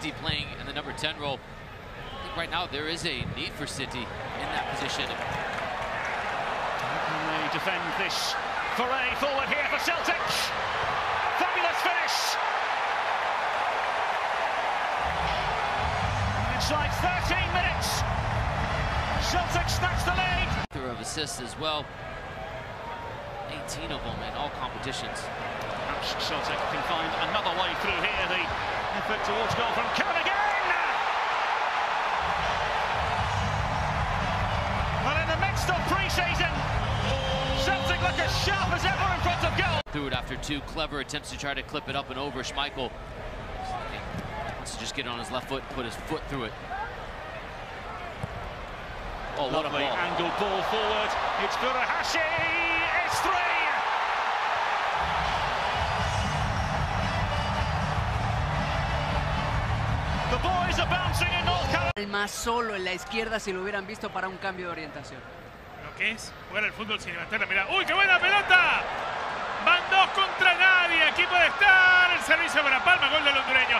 City playing in the number 10 role. I think right now there is a need for City in that position. Can they defend this foray forward here for Celtic? Fabulous finish! Inside 13 minutes, Celtic snatch the lead. Through Of assists as well. 18 of them in all competitions. Perhaps Celtic can find another way through here. Effort towards goal from again. Well, in the midst of pre-season, Celtic look as sharp as ever in front of goal. Through it after two clever attempts to try to clip it up and over. Schmeichel wants to just get it on his left foot, put his foot through it. Oh, what Lovely a ball. angled ball forward. It's Furuhashi. It's three. Más solo en la izquierda si lo hubieran visto para un cambio de orientación. Lo que es jugar el fútbol sin levantar la mirada. ¡Uy, qué buena pelota! Van dos contra nadie. Aquí puede estar el servicio para Palma, gol del hondureño.